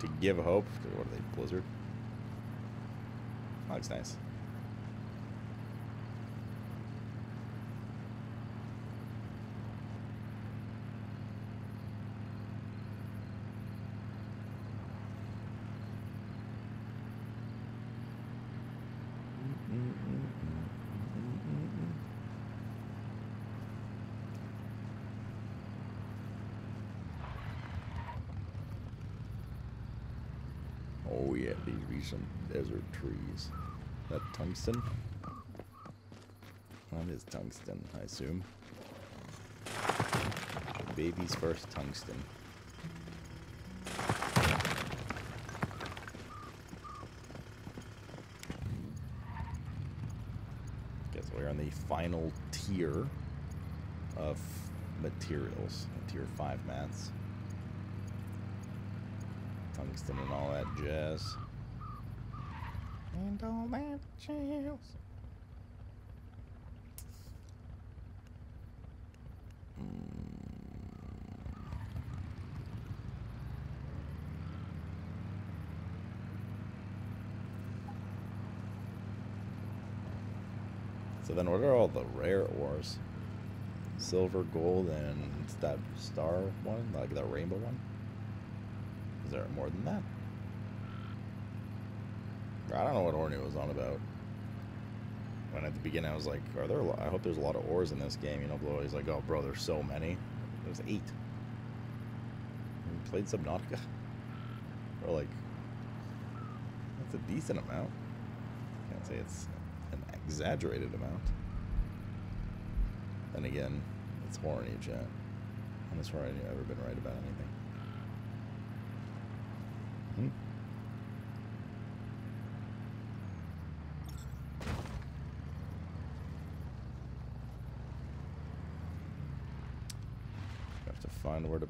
to give hope. What are they, Blizzard? That looks nice. Oh yeah, these be some desert trees. That tungsten? That is tungsten, I assume. Baby's first tungsten. Guess we're on the final tier of materials, tier 5 mats tungsten and all that jazz. And all that jazz. So then what are all the rare ores? Silver, gold, and that star one? Like the rainbow one? Is there more than that? I don't know what Orny was on about. When at the beginning I was like, "Are there? I hope there's a lot of ores in this game." You know, Blow. He's like, "Oh, bro, there's so many." There's eight. We played Subnautica. Or like, that's a decent amount. Can't say it's an exaggerated amount. Then again, it's horny, chat. And that's where I've ever been right about anything. Hmm. Have to find where to.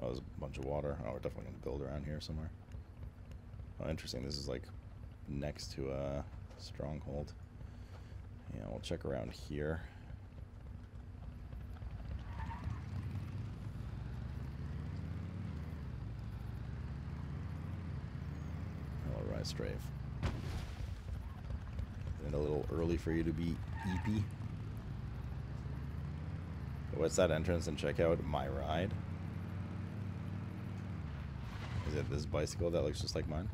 Oh, there's a bunch of water. Oh, we're definitely gonna build around here somewhere. Oh, interesting. This is like next to a stronghold. Yeah, we'll check around here. Hello, Rise Strafe. Isn't it a little early for you to be EP? What's that entrance and check out my ride? Is it this bicycle that looks just like mine?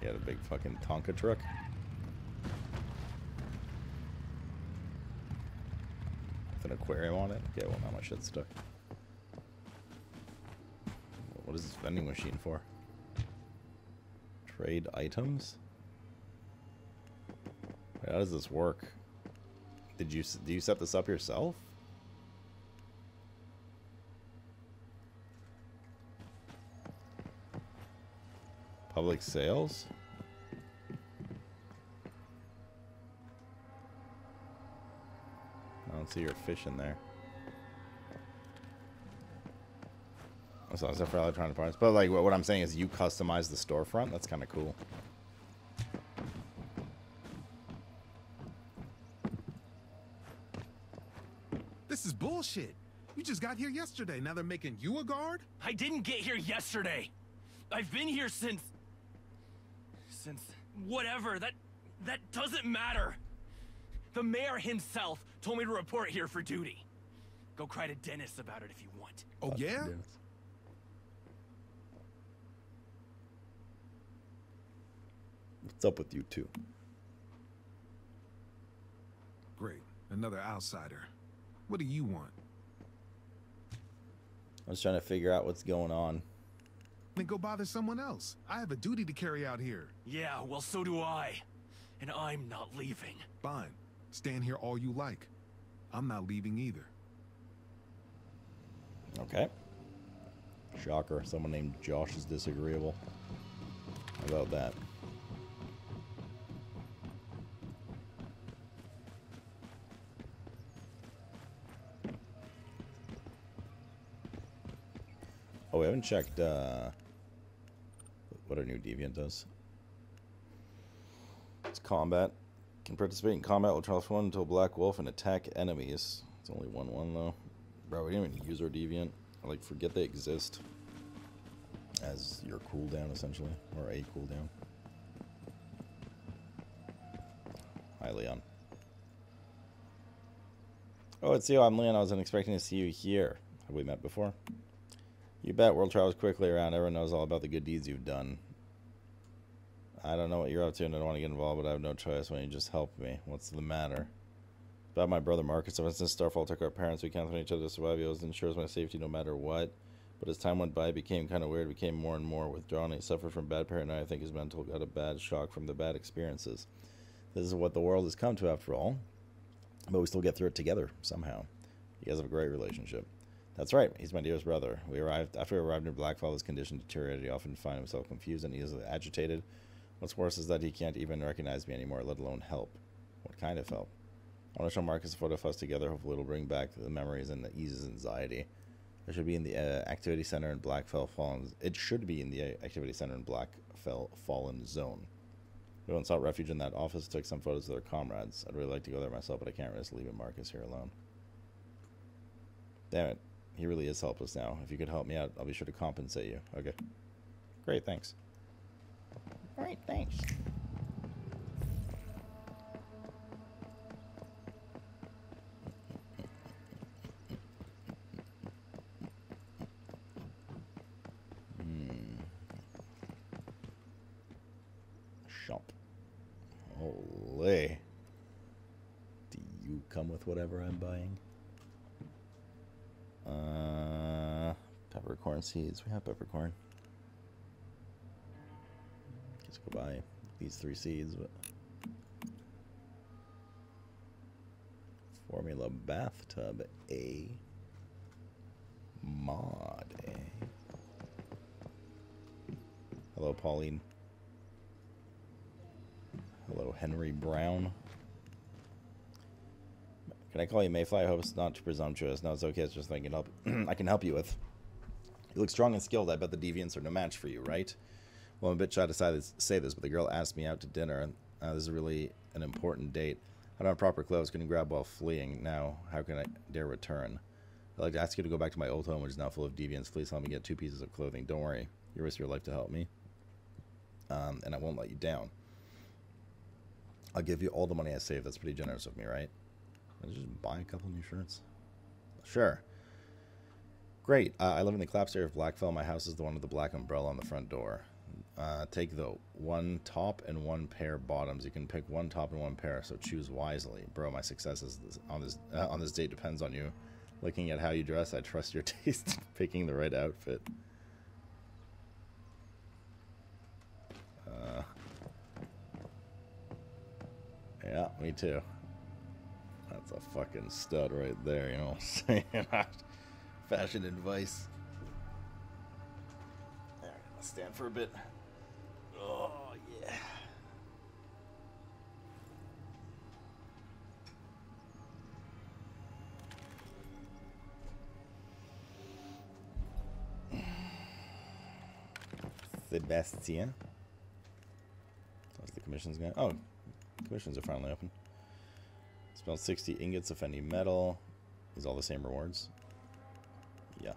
Yeah, the big fucking Tonka truck. With an aquarium on it? Okay, well now my shit's stuck. What is this vending machine for? Trade items? Wait, how does this work? Did you do you set this up yourself? Public sales? I don't see your fish in there. So that's for electronic parts. But like what, what I'm saying is you customize the storefront. That's kind of cool. This is bullshit. You just got here yesterday. Now they're making you a guard? I didn't get here yesterday. I've been here since... Since... Whatever. That... That doesn't matter. The mayor himself told me to report here for duty. Go cry to Dennis about it if you want. Oh, yeah? What's up with you two? Great. Another outsider. What do you want? I was trying to figure out what's going on. Then go bother someone else. I have a duty to carry out here. Yeah, well, so do I. And I'm not leaving. Fine. Stand here all you like. I'm not leaving either. Okay. Shocker. Someone named Josh is disagreeable. How about that? Haven't checked uh, what our new deviant does. It's combat. Can participate in combat with Charles 1 until Black Wolf and attack enemies. It's only 1 1 though. Bro, we didn't even use our deviant. I like forget they exist as your cooldown essentially, or a cooldown. Hi, Leon. Oh, it's you. I'm Leon. I wasn't expecting to see you here. Have we met before? You bet. World travels quickly around. Everyone knows all about the good deeds you've done. I don't know what you're up to and I don't want to get involved, but I have no choice. Why don't you just help me? What's the matter? About my brother Marcus. Ever since Starfall took our parents, we counted on each other to survive. He always ensures my safety no matter what. But as time went by, it became kind of weird. It became more and more withdrawn. He suffered from bad paranoia. I think his mental got a bad shock from the bad experiences. This is what the world has come to after all. But we still get through it together somehow. You guys have a great relationship. That's right. He's my dearest brother. We arrived after we arrived near Blackfell. His condition deteriorated. He often find himself confused and easily agitated. What's worse is that he can't even recognize me anymore, let alone help. What kind of help? I want to show Marcus a photo of us together. Hopefully, it'll bring back the memories and ease his anxiety. It should be in the uh, activity center in Blackfell Fallen. It should be in the uh, activity center in Blackfell Fallen Zone. Everyone sought refuge in that office, took some photos of their comrades. I'd really like to go there myself, but I can't risk leaving Marcus here alone. Damn it. He really is helpless now. If you could help me out, I'll be sure to compensate you. Okay. Great, thanks. Alright, thanks. Hmm. Shop. Holy. Do you come with whatever I'm buying? Uh, peppercorn seeds. We have peppercorn. Just go buy these three seeds, but formula bathtub A mod A. Hello, Pauline. Hello, Henry Brown. Can I call you Mayfly? I hope it's not too presumptuous. No, it's okay. It's just can help. I can help you with. You look strong and skilled. I bet the deviants are no match for you, right? Well, I'm a bit shy to say this, but the girl asked me out to dinner, and uh, this is really an important date. I don't have proper clothes. Couldn't grab while fleeing. Now, how can I dare return? I'd like to ask you to go back to my old home, which is now full of deviants. Please help me get two pieces of clothing. Don't worry. You risk your life to help me, um, and I won't let you down. I'll give you all the money I save. That's pretty generous of me, right? I'll just buy a couple new shirts. Sure. Great. Uh, I live in the collapsed area of Blackfell. My house is the one with the black umbrella on the front door. Uh, take the one top and one pair bottoms. You can pick one top and one pair, so choose wisely, bro. My success is this, on this uh, on this date depends on you. Looking at how you dress, I trust your taste picking the right outfit. Uh, yeah, me too. That's a fucking stud right there, you know what I'm saying? Fashion advice. Alright, let's stand for a bit. Oh, yeah. Sebastian. How's the commissions going? Oh, commissions are finally open. Spell 60 ingots of any metal. Is all the same rewards? Yeah.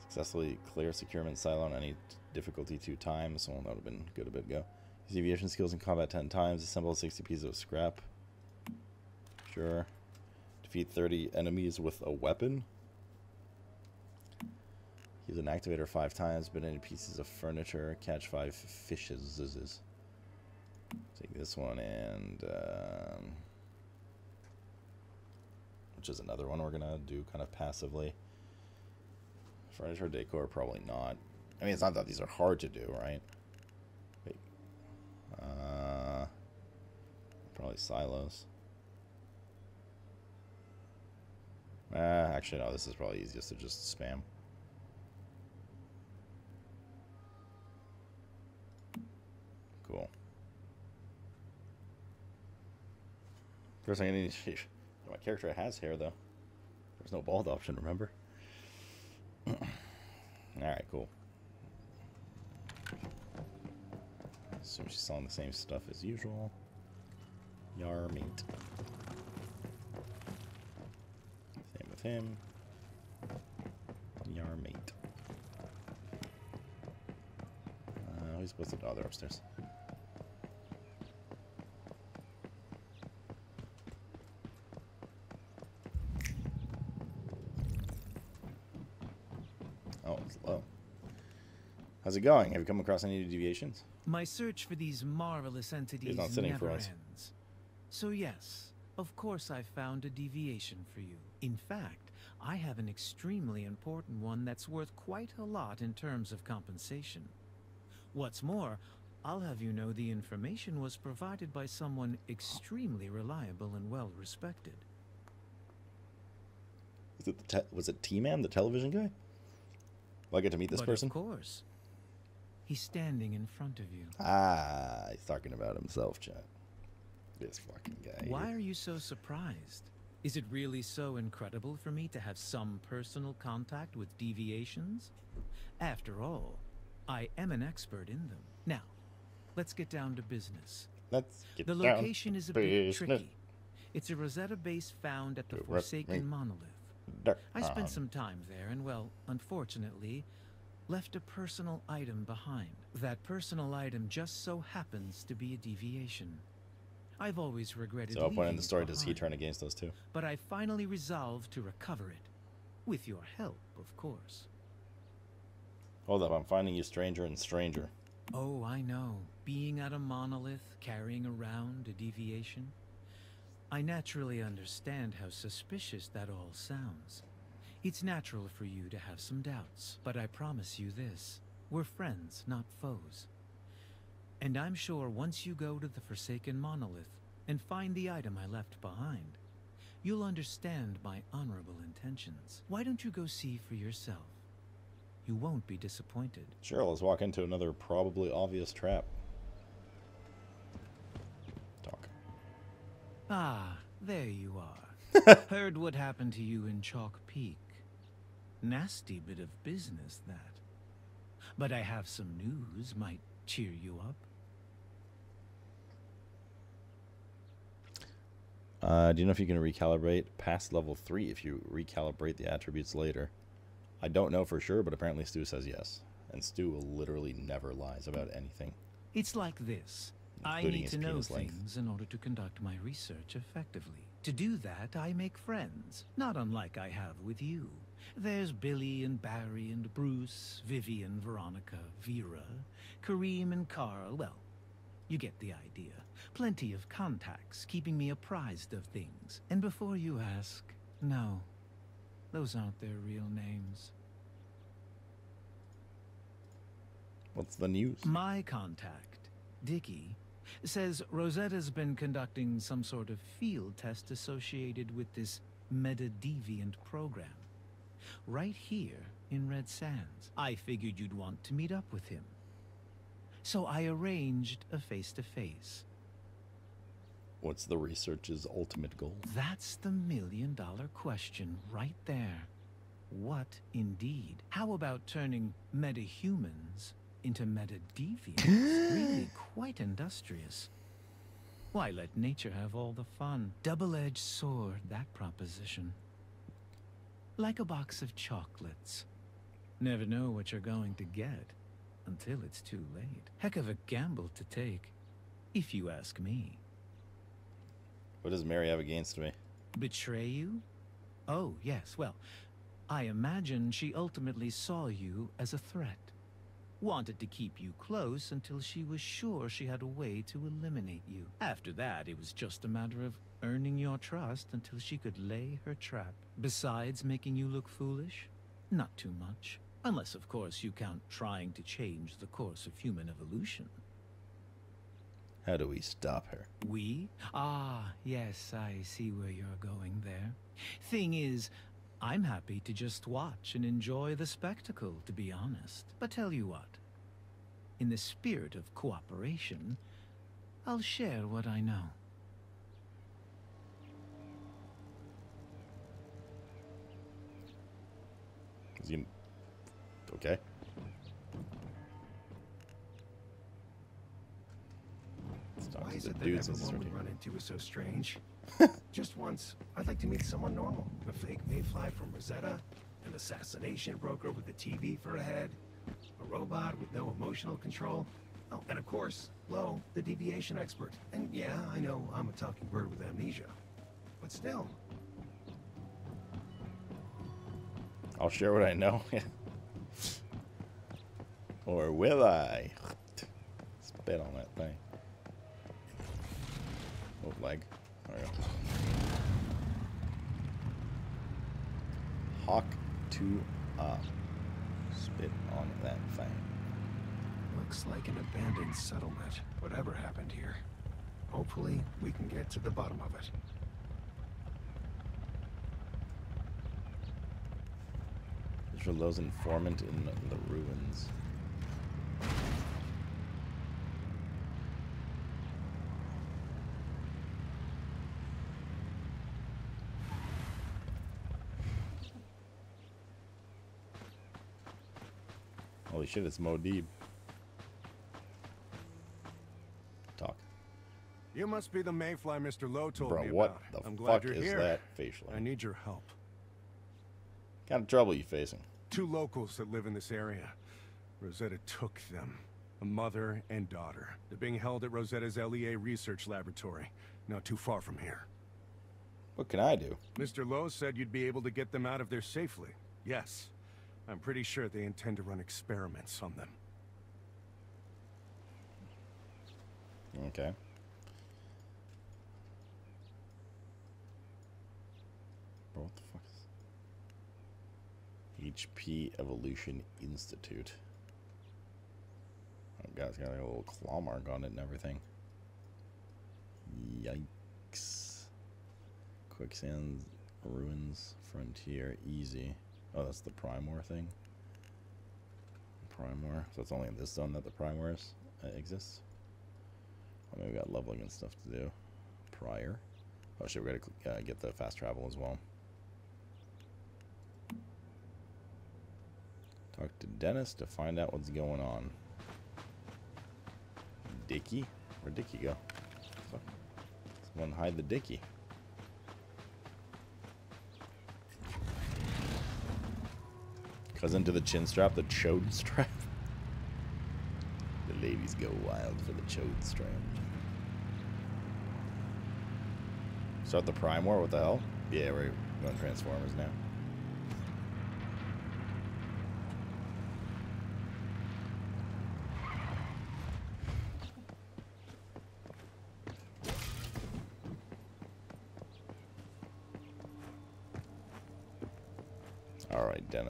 Successfully clear securement silo on any difficulty two times. Well, that would have been good a bit ago. Use deviation skills in combat 10 times. Assemble 60 pieces of scrap. Sure. Defeat 30 enemies with a weapon. Use an activator five times. But any pieces of furniture. Catch five fishes. Take this one and... Um, which is another one we're gonna do kind of passively. Furniture decor, probably not. I mean, it's not that these are hard to do, right? Wait. Uh, probably silos. Uh, actually, no, this is probably easiest to just spam. Cool. First thing I need to character has hair, though. There's no bald option, remember? Alright, cool. So she's selling the same stuff as usual. Yar meat. Same with him. Yar meat. Uh, he's supposed to. Oh, they're upstairs. Oh, it's low. How's it going? Have you come across any deviations? My search for these marvelous entities not sitting never for us. ends. So yes, of course I found a deviation for you. In fact, I have an extremely important one that's worth quite a lot in terms of compensation. What's more, I'll have you know the information was provided by someone extremely reliable and well respected. Is it was it T-Man, the television guy? I get to meet this but person? Of course. He's standing in front of you. Ah, he's talking about himself, chat. This fucking guy. Why are you so surprised? Is it really so incredible for me to have some personal contact with deviations? After all, I am an expert in them. Now, let's get down to business. Let's get The down location to is a bit tricky. It's a Rosetta base found at the Forsaken Monolith. I spent on. some time there and, well, unfortunately, left a personal item behind. That personal item just so happens to be a deviation. I've always regretted So, what point in the story does he turn against those two? But I finally resolved to recover it. With your help, of course. Hold up, I'm finding you stranger and stranger. Oh, I know. Being at a monolith, carrying around a deviation. I naturally understand how suspicious that all sounds. It's natural for you to have some doubts, but I promise you this. We're friends, not foes. And I'm sure once you go to the Forsaken Monolith and find the item I left behind, you'll understand my honorable intentions. Why don't you go see for yourself? You won't be disappointed. Sure, let's walk into another probably obvious trap. Ah, there you are. Heard what happened to you in Chalk Peak. Nasty bit of business, that. But I have some news might cheer you up. Uh, do you know if you can recalibrate past level 3 if you recalibrate the attributes later? I don't know for sure, but apparently Stu says yes. And Stu literally never lies about anything. It's like this. I need to know things in order to conduct my research effectively. To do that, I make friends, not unlike I have with you. There's Billy and Barry and Bruce, Vivian, Veronica, Vera, Kareem and Carl. Well, you get the idea. Plenty of contacts keeping me apprised of things. And before you ask, no, those aren't their real names. What's the news? My contact, Dicky, says Rosetta's been conducting some sort of field test associated with this meta-deviant program. Right here in Red Sands. I figured you'd want to meet up with him. So I arranged a face-to-face. What's the research's ultimate goal? That's the million dollar question right there. What indeed? How about turning metahumans into metadeviants? really quite industrious. Why let nature have all the fun? Double-edged sword, that proposition. Like a box of chocolates. Never know what you're going to get until it's too late. Heck of a gamble to take, if you ask me. What does Mary have against me? Betray you? Oh, yes. Well, I imagine she ultimately saw you as a threat. Wanted to keep you close until she was sure she had a way to eliminate you. After that, it was just a matter of earning your trust until she could lay her trap. Besides making you look foolish? Not too much. Unless, of course, you count trying to change the course of human evolution. How do we stop her? We? Ah, yes, I see where you're going there. Thing is, I'm happy to just watch and enjoy the spectacle, to be honest. But tell you what, in the spirit of cooperation, I'll share what I know. Okay. That dudes. This is everyone tricky. run into is so strange. Just once, I'd like to meet someone normal. A fake mayfly from Rosetta, an assassination broker with a TV for a head, a robot with no emotional control. Oh, and of course, Lo, the deviation expert. And yeah, I know I'm a talking bird with amnesia. But still, I'll share what I know. or will I? Spit on that thing. Oh, leg. There we go. Hawk to up. Spit on that thing. looks like an abandoned settlement. Whatever happened here. Hopefully, we can get to the bottom of it. This Lowe's informant in the ruins. Holy shit, it's Modib. Talk. You must be the mayfly Mr. Lowe told Bro, me what about. the I'm glad fuck is here. that facial? I need your help. kind of trouble you facing? Two locals that live in this area. Rosetta took them. A mother and daughter. They're being held at Rosetta's LEA research laboratory, not too far from here. What can I do? Mr. Lowe said you'd be able to get them out of there safely. Yes. I'm pretty sure they intend to run experiments on them. Okay. Bro, what the fuck is HP Evolution Institute? That it's got like a little claw mark on it and everything. Yikes. Quicksand, Ruins, Frontier, Easy. Oh, that's the Prime War thing. Prime War. So it's only in this zone that the Prime War uh, exists. I mean, we got leveling and stuff to do. Prior. Oh shit, we gotta uh, get the fast travel as well. Talk to Dennis to find out what's going on. Dicky? Where'd Dicky go? Someone hide the Dicky. Cousin to the chin strap, the chode strap. The ladies go wild for the chode strap. Start the Prime War? What the hell? Yeah, we're going Transformers now.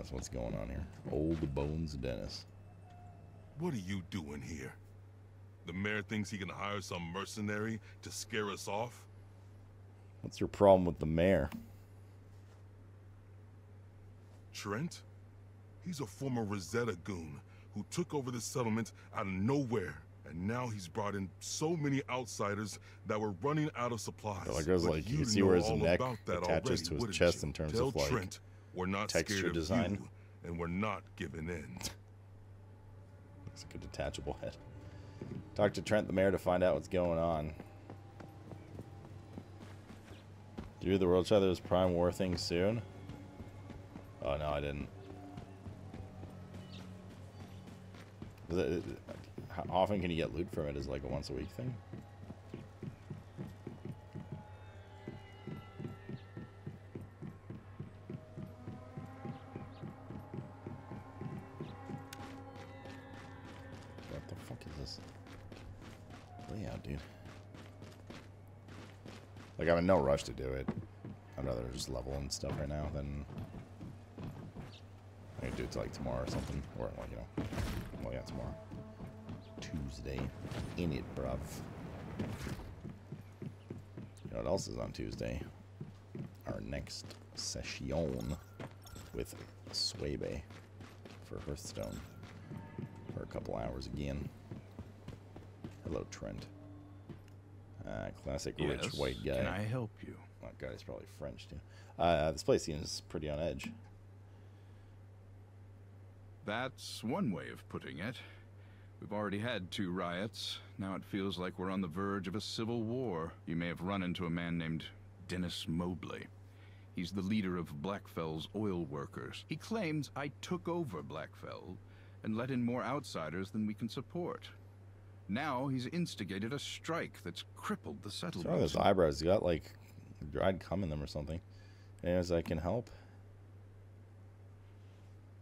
Dennis, what's going on here? Old Bones Dennis. What are you doing here? The mayor thinks he can hire some mercenary to scare us off? What's your problem with the mayor? Trent? He's a former Rosetta goon who took over the settlement out of nowhere. And now he's brought in so many outsiders that we're running out of supplies. Like, there's But like- you you'd see where his neck attaches already, to his chest you? in terms Tell of, like, Trent, we're not texture scared of design. you, and we're not giving in. Looks like a detachable head. Talk to Trent the mayor to find out what's going on. Do the World Shadows Prime War thing soon? Oh no, I didn't. It- how often can you get loot from it? Is it like a once a week thing? I'm in no rush to do it. I'd rather just level and stuff right now than I could do it till like tomorrow or something, or you know, well yeah, tomorrow, Tuesday, in it, bruv. You know what else is on Tuesday? Our next session with Swabe for Hearthstone for a couple hours again. Hello, Trent. Uh, classic rich white guy. Can I help you? Oh god, he's probably French too. Uh, this place seems pretty on edge. That's one way of putting it. We've already had two riots. Now it feels like we're on the verge of a civil war. You may have run into a man named Dennis Mobley. He's the leader of Blackfell's oil workers. He claims I took over Blackfell and let in more outsiders than we can support. Now he's instigated a strike that's crippled the What's wrong with settlement. his eyebrows? He's got like dried cum in them or something. Anyways, I can help.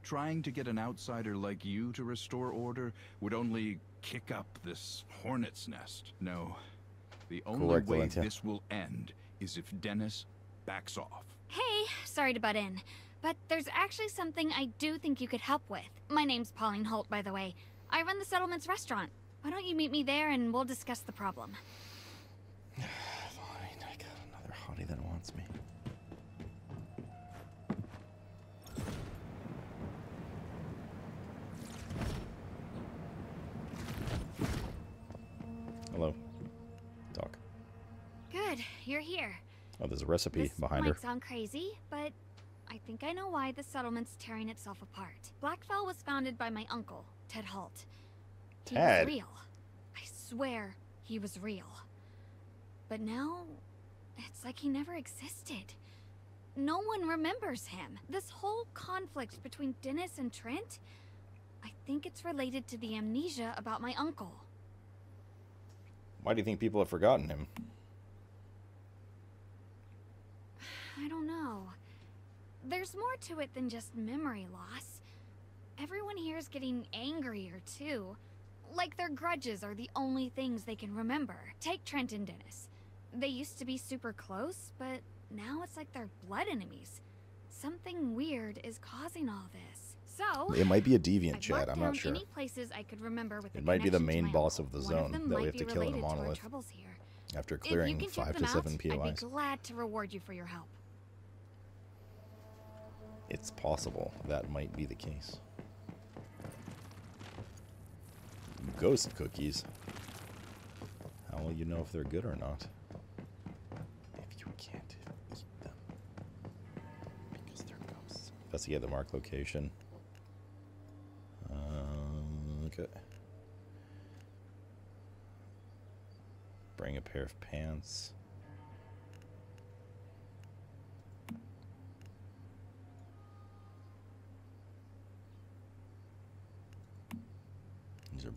Trying to get an outsider like you to restore order would only kick up this hornet's nest. No. The only Correct, way Valentia. this will end is if Dennis backs off. Hey, sorry to butt in, but there's actually something I do think you could help with. My name's Pauline Holt, by the way. I run the settlement's restaurant. Why don't you meet me there and we'll discuss the problem? Fine, I got another hottie that wants me. Hello. Talk. Good, you're here. Oh, there's a recipe this behind might her. sound crazy, but I think I know why the settlement's tearing itself apart. Blackfell was founded by my uncle, Ted Holt. He was real. I swear he was real. But now, it's like he never existed. No one remembers him. This whole conflict between Dennis and Trent, I think it's related to the amnesia about my uncle. Why do you think people have forgotten him? I don't know. There's more to it than just memory loss. Everyone here is getting angrier, too. Like their grudges are the only things they can remember. Take Trent and Dennis. They used to be super close, but now it's like they're blood enemies. Something weird is causing all this. So, It might be a deviant, Chad. I'm not sure. Any places I could remember with It might be the main boss of the One zone them that we have to kill in a related to our monolith. After clearing five to seven out, I'd be glad to reward you for your help. It's possible that might be the case. Ghost cookies. How will you know if they're good or not? If you can't eat them. Because they're ghosts. Investigate the mark location. Um, okay. Bring a pair of pants.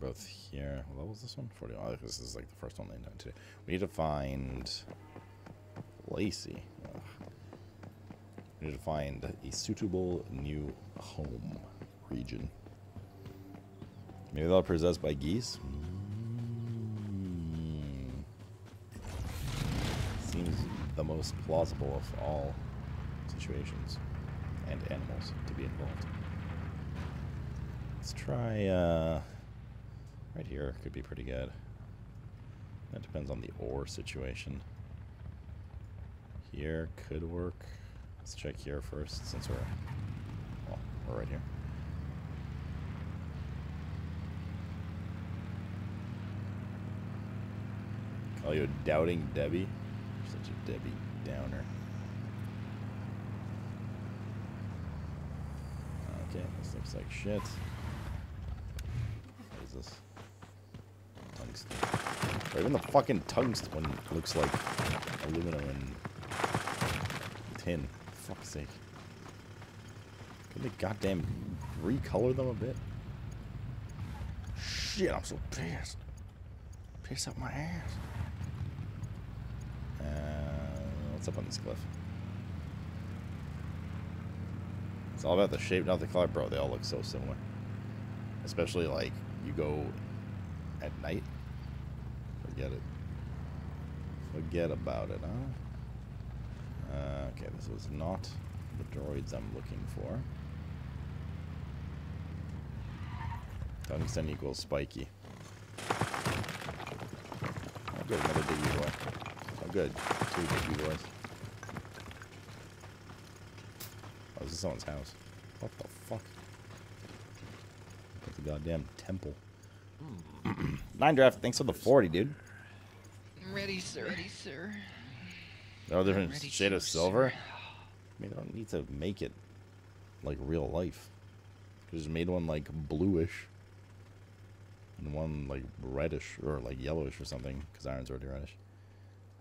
Both here. What level is this one? 40. Oh, this is like the first one they done today. We need to find Lacey. Ugh. We need to find a suitable new home region. Maybe they're possessed by geese? Mm. Seems the most plausible of all situations and animals to be involved. Let's try, uh, right here could be pretty good. That depends on the ore situation. Here could work. Let's check here first since we're, well, we're right here. Call you doubting Debbie? You're such a Debbie Downer. Okay, this looks like shit. What is this? Or even the fucking tungsten one looks like aluminum and tin. For fuck's sake. Could they goddamn recolor them a bit? Shit, I'm so pissed. Piss up my ass. Uh, what's up on this cliff? It's all about the shape, not the color. Bro, they all look so similar. Especially, like, you go at night. Forget it. Forget about it, huh? Uh, okay, this was not the droids I'm looking for. Tungsten equals spiky. Oh, good, another diggy boy. Oh, good. Two diggy boys. Oh, this is someone's house. What the fuck? That's a goddamn temple. Nine draft, thanks for the 40, dude. Ready, sir. Ready, sir. No different Ready, shade of sir. silver? I mean, I don't need to make it like real life. They just made one like bluish. And one like reddish or like yellowish or something, because iron's already reddish.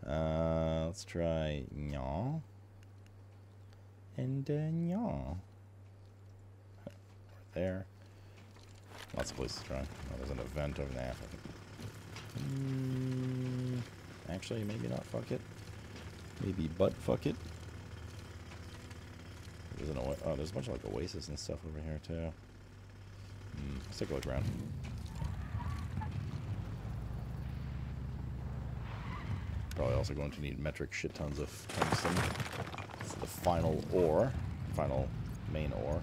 Uh, let's try Nyaw. And uh, Nyaw. There. Lots of places to try. Oh, there's an event over there. Mm, actually, maybe not fuck it. Maybe butt fuck it. There's an oh, there's a bunch of like oasis and stuff over here too. Mm, let's take a look around. Probably also going to need metric shit tons of tungsten. It's the final ore, final main ore.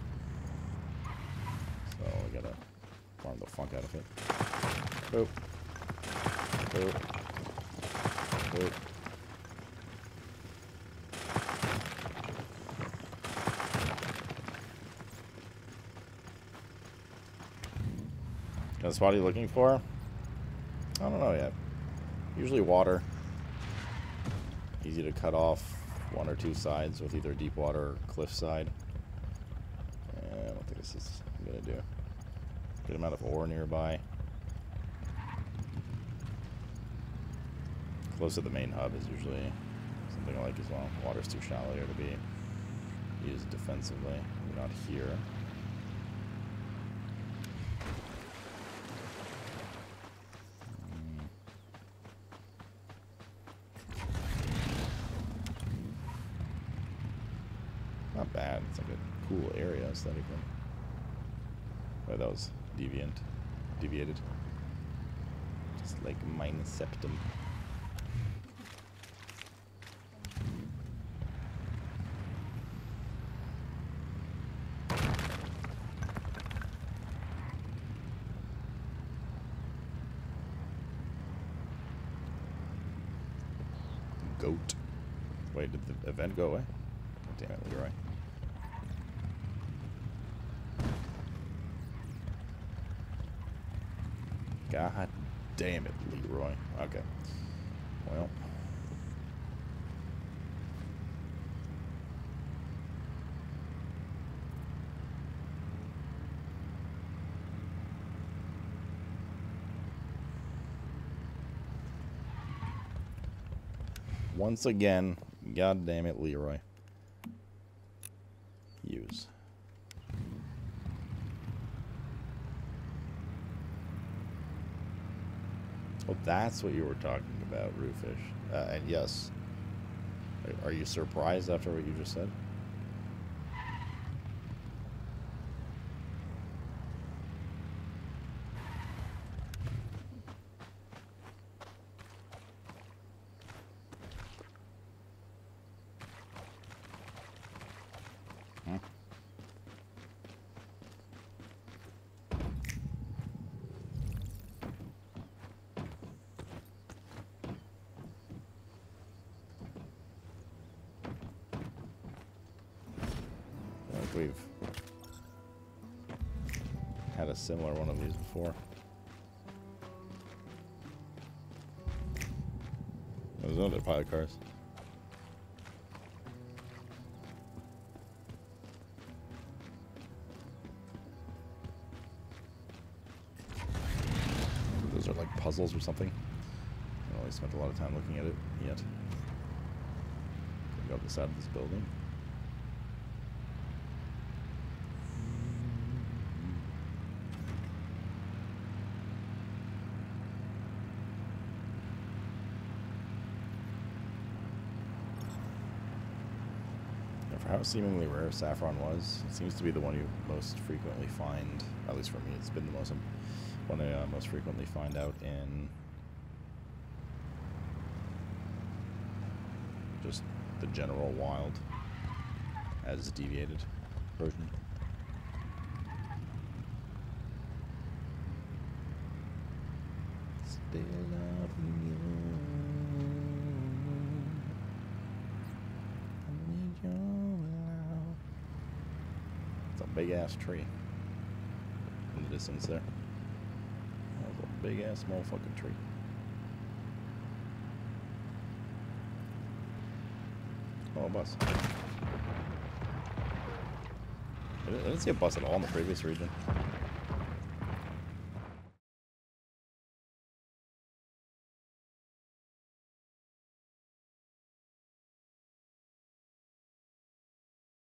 So we gotta farm the funk out of it. Boop. Boop. Got the spot you looking for? I don't know yet. Usually water. Easy to cut off one or two sides with either deep water or cliffside. Yeah, I don't think this is gonna do. Good amount of ore nearby. Close to the main hub is usually something I like as well. Water's too shallow here to be used defensively. Not here. Hmm. Not bad. It's like a cool area aesthetically. Oh, that was deviant. Deviated. Just like mine septum. Goat. Wait, did the event go away? Damn it, Leroy. God damn it, Leroy. Okay. Well. Once again, god damn it, Leroy. Use. Oh, that's what you were talking about, Roofish. Uh, and yes. Are you surprised after what you just said? Hmm? I think we've had a similar one of these before. There's another pilot cars. Those are like puzzles or something. I don't really spent a lot of time looking at it yet. Go up the side of this building. And for how seemingly rare Saffron was, it seems to be the one you most frequently find, at least for me, it's been the most one I uh, most frequently find out in just the general wild as deviated version. Still loving big ass tree in the distance there. That's a big ass motherfucking tree. Oh, a bus. I didn't see a bus at all in the previous region.